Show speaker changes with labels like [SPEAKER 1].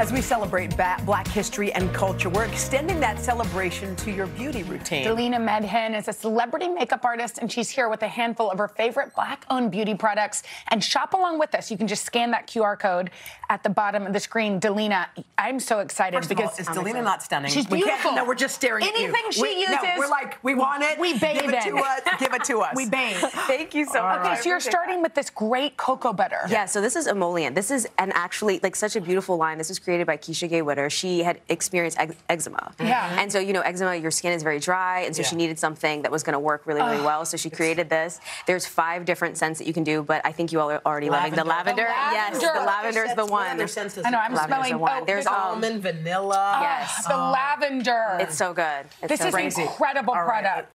[SPEAKER 1] As we celebrate Black history and culture, we're extending that celebration to your beauty routine.
[SPEAKER 2] Delina Medhin is a celebrity makeup artist, and she's here with a handful of her favorite Black-owned beauty products. And shop along with us. You can just scan that QR code at the bottom of the screen. Delina, I'm so excited
[SPEAKER 1] First
[SPEAKER 2] because
[SPEAKER 1] all, is Delina not stunning?
[SPEAKER 2] She's
[SPEAKER 1] We can't-
[SPEAKER 2] beautiful.
[SPEAKER 1] no, we're just staring at you.
[SPEAKER 2] Anything she
[SPEAKER 1] We-
[SPEAKER 2] uses,
[SPEAKER 1] no, we're like, we want it.
[SPEAKER 2] we bathe
[SPEAKER 1] Give it to us. Give it to us.
[SPEAKER 2] we bathe.
[SPEAKER 3] Thank you so much.
[SPEAKER 2] Okay, so you're starting with this great cocoa butter.
[SPEAKER 3] Yeah, so this is emollient. This is an actually like such a beautiful line. This was created by Keisha Gay Witter. She had experienced ex- eczema.
[SPEAKER 2] Yeah.
[SPEAKER 3] And so, you know, eczema, your skin is very dry, and so she needed something that was going to work really, really well. So she created this. There's five different scents that you can do, but I think you all are already loving the
[SPEAKER 1] Lavender.
[SPEAKER 3] lavender.
[SPEAKER 2] The
[SPEAKER 3] Yes,
[SPEAKER 2] lavender.
[SPEAKER 3] the lavender is the one.
[SPEAKER 4] scents
[SPEAKER 2] I know, I'm?
[SPEAKER 3] Lavender's
[SPEAKER 2] smelling.
[SPEAKER 3] the
[SPEAKER 2] oh,
[SPEAKER 3] There's
[SPEAKER 2] this-
[SPEAKER 3] um,
[SPEAKER 4] almond, vanilla.
[SPEAKER 3] Yes.
[SPEAKER 2] the lavender.
[SPEAKER 3] It's so good. It's
[SPEAKER 2] This
[SPEAKER 3] so
[SPEAKER 2] is
[SPEAKER 3] crazy.
[SPEAKER 2] incredible
[SPEAKER 1] All right.
[SPEAKER 2] product.